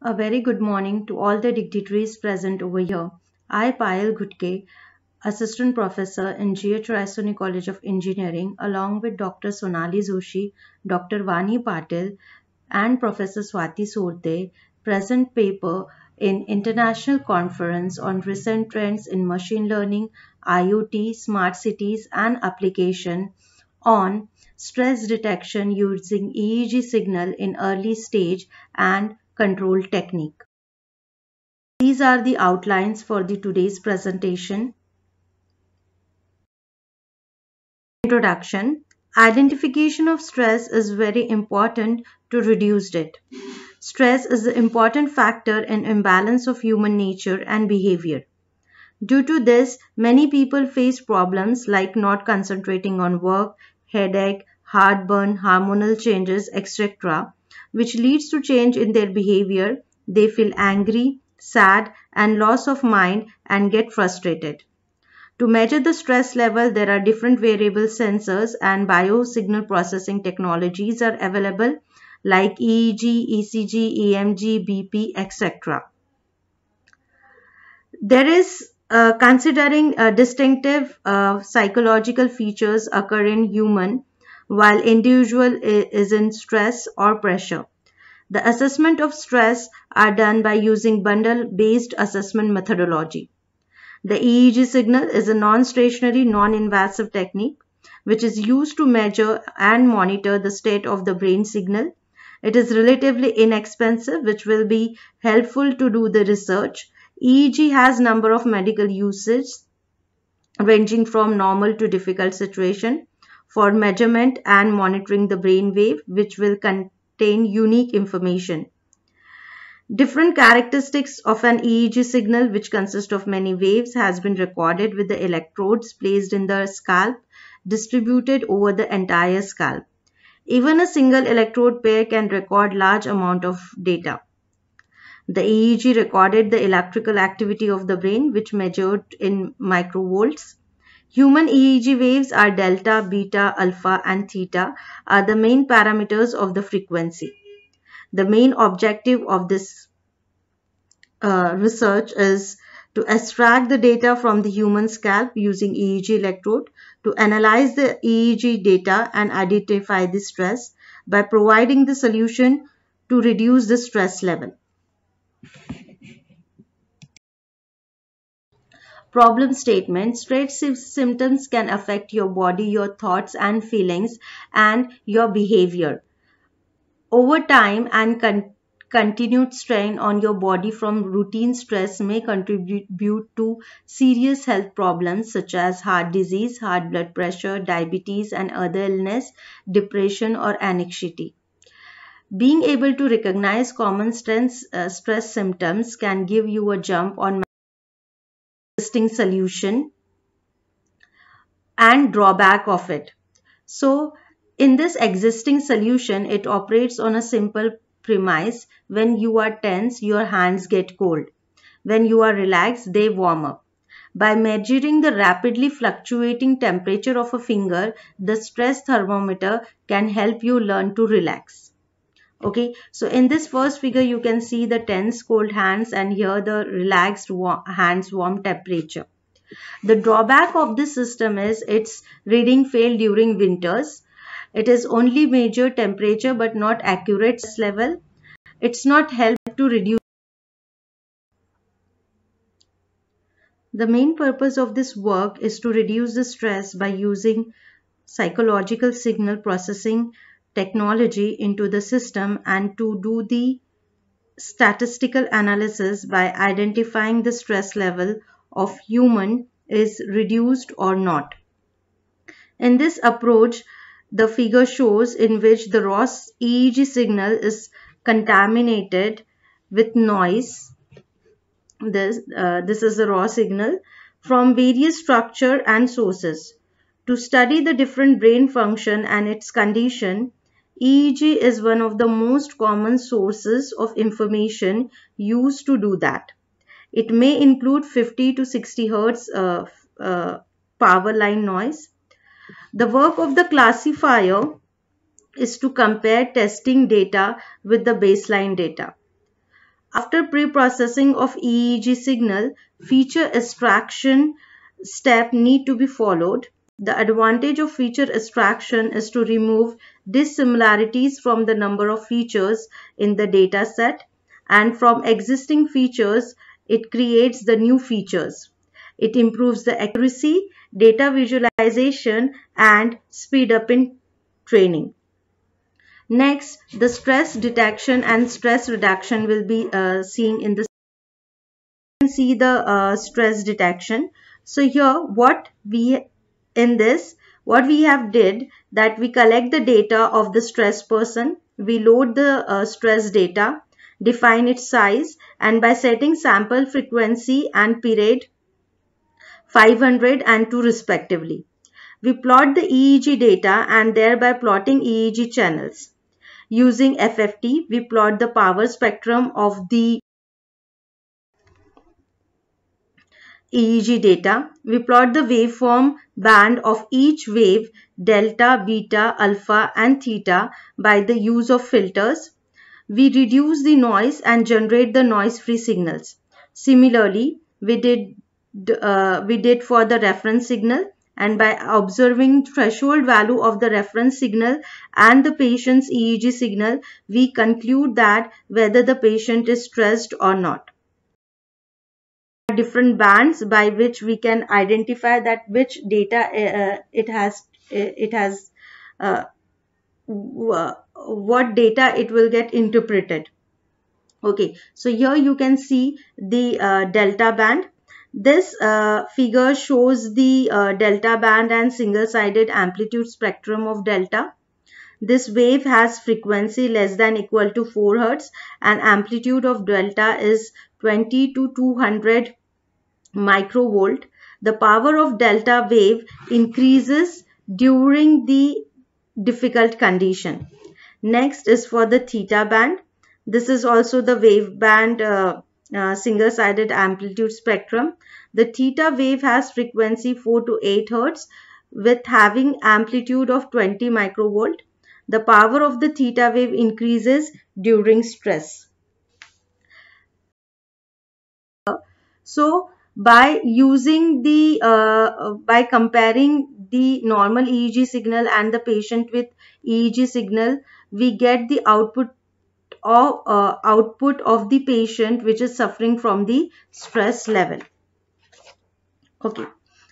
A very good morning to all the dignitaries present over here. I, Payal Gutke, Assistant Professor in G.H. College of Engineering, along with Dr. Sonali Joshi, Dr. Vani Patil, and Professor Swati Sorte, present paper in International Conference on Recent Trends in Machine Learning, IoT, Smart Cities, and Application on stress detection using EEG signal in early stage and control technique. These are the outlines for the today's presentation. Introduction Identification of stress is very important to reduce it. Stress is the important factor in imbalance of human nature and behavior. Due to this, many people face problems like not concentrating on work, headache, heartburn, hormonal changes, etc which leads to change in their behavior. They feel angry, sad, and loss of mind and get frustrated. To measure the stress level, there are different variable sensors and biosignal processing technologies are available like EEG, ECG, EMG, BP, etc. There is uh, considering uh, distinctive uh, psychological features occur in human while individual is in stress or pressure. The assessment of stress are done by using bundle-based assessment methodology. The EEG signal is a non-stationary, non-invasive technique which is used to measure and monitor the state of the brain signal. It is relatively inexpensive which will be helpful to do the research. EEG has number of medical uses ranging from normal to difficult situation for measurement and monitoring the brain wave which will contain unique information. Different characteristics of an EEG signal which consists of many waves has been recorded with the electrodes placed in the scalp distributed over the entire scalp. Even a single electrode pair can record large amount of data. The EEG recorded the electrical activity of the brain which measured in microvolts. Human EEG waves are delta, beta, alpha and theta are the main parameters of the frequency. The main objective of this uh, research is to extract the data from the human scalp using EEG electrode to analyze the EEG data and identify the stress by providing the solution to reduce the stress level. Problem statement stress symptoms can affect your body your thoughts and feelings and your behavior. Over time and con continued strain on your body from routine stress may contribute to serious health problems such as heart disease heart blood pressure diabetes and other illness depression or anxiety. Being able to recognize common stress, uh, stress symptoms can give you a jump on existing solution and drawback of it. So in this existing solution, it operates on a simple premise. When you are tense, your hands get cold. When you are relaxed, they warm up. By measuring the rapidly fluctuating temperature of a finger, the stress thermometer can help you learn to relax okay so in this first figure you can see the tense cold hands and here the relaxed warm, hands warm temperature. The drawback of this system is its reading fail during winters. It is only measure temperature but not accurate level. It's not help to reduce. The main purpose of this work is to reduce the stress by using psychological signal processing technology into the system and to do the statistical analysis by identifying the stress level of human is reduced or not. In this approach, the figure shows in which the raw EEG signal is contaminated with noise. This, uh, this is the raw signal from various structure and sources. To study the different brain function and its condition, EEG is one of the most common sources of information used to do that. It may include 50 to 60 hertz uh, uh, power line noise. The work of the classifier is to compare testing data with the baseline data. After pre-processing of EEG signal, feature extraction step need to be followed. The advantage of feature extraction is to remove dissimilarities from the number of features in the data set and from existing features it creates the new features. It improves the accuracy, data visualization and speed up in training. Next, the stress detection and stress reduction will be uh, seen in the see the uh, stress detection. So here what we in this what we have did that we collect the data of the stress person, we load the uh, stress data, define its size and by setting sample frequency and period 500 and 2 respectively. We plot the EEG data and thereby plotting EEG channels. Using FFT, we plot the power spectrum of the EEG data. We plot the waveform band of each wave delta, beta, alpha and theta by the use of filters. We reduce the noise and generate the noise-free signals. Similarly, we did uh, we did for the reference signal and by observing threshold value of the reference signal and the patient's EEG signal, we conclude that whether the patient is stressed or not. Different bands by which we can identify that which data uh, it has uh, it has uh, what data it will get interpreted. Okay, so here you can see the uh, delta band this uh, figure shows the uh, delta band and single-sided amplitude spectrum of delta. This wave has frequency less than equal to 4 Hz and amplitude of delta is 20 to 200 microvolt. The power of delta wave increases during the difficult condition. Next is for the theta band. This is also the wave band uh, uh, single-sided amplitude spectrum. The theta wave has frequency 4 to 8 Hz with having amplitude of 20 microvolt. The power of the theta wave increases during stress. So, by using the, uh, by comparing the normal EEG signal and the patient with EEG signal, we get the output or uh, output of the patient which is suffering from the stress level. Okay.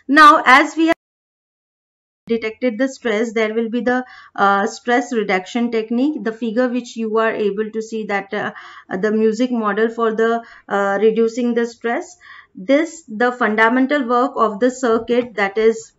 Now, as we detected the stress, there will be the uh, stress reduction technique, the figure which you are able to see that uh, the music model for the uh, reducing the stress. This, the fundamental work of the circuit that is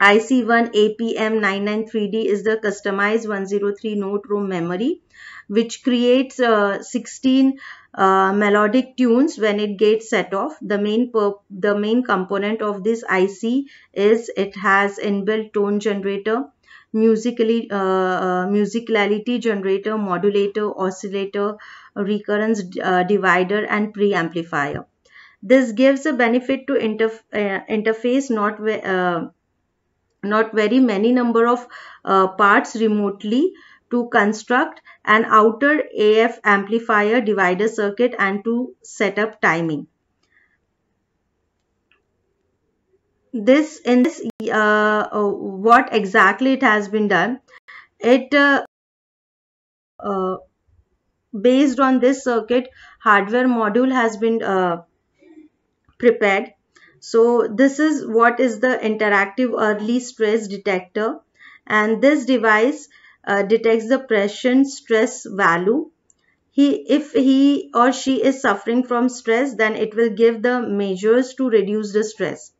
IC1 APM993D is the customized 103 note ROM memory which creates uh, 16 uh, melodic tunes when it gets set off. The main the main component of this IC is it has inbuilt tone generator, musically uh, uh, musicality generator, modulator, oscillator, recurrence uh, divider, and preamplifier. This gives a benefit to interf uh, interface not not very many number of parts remotely to construct an outer AF amplifier divider circuit and to set up timing. This in this uh, uh, what exactly it has been done. It uh, uh based on this circuit hardware module has been uh, prepared. So this is what is the interactive early stress detector and this device uh, detects the pressure stress value. He, if he or she is suffering from stress, then it will give the measures to reduce the stress.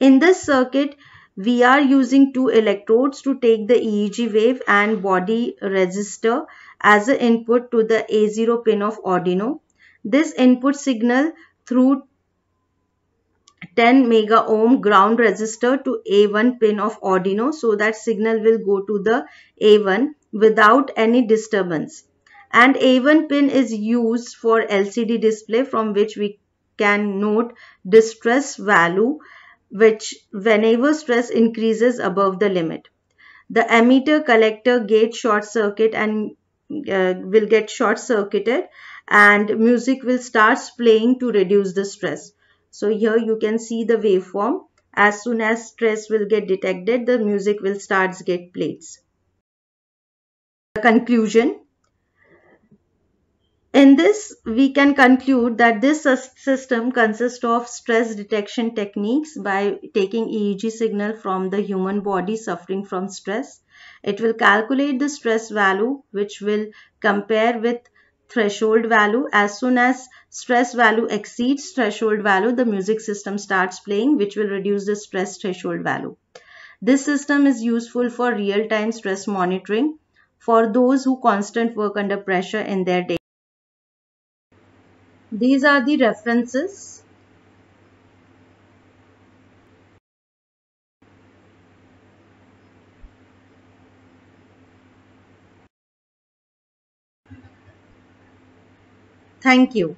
In this circuit, we are using two electrodes to take the EEG wave and body resistor as an input to the A0 pin of Arduino. This input signal through 10 mega ohm ground resistor to A1 pin of Arduino so that signal will go to the A1 without any disturbance. And A1 pin is used for LCD display from which we can note distress value which whenever stress increases above the limit. The emitter collector gate short circuit and uh, will get short circuited and music will start playing to reduce the stress. So here you can see the waveform. As soon as stress will get detected, the music will start get played. Conclusion in this, we can conclude that this system consists of stress detection techniques by taking EEG signal from the human body suffering from stress. It will calculate the stress value which will compare with threshold value. As soon as stress value exceeds threshold value, the music system starts playing which will reduce the stress threshold value. This system is useful for real-time stress monitoring for those who constant work under pressure in their day. These are the references. Thank you.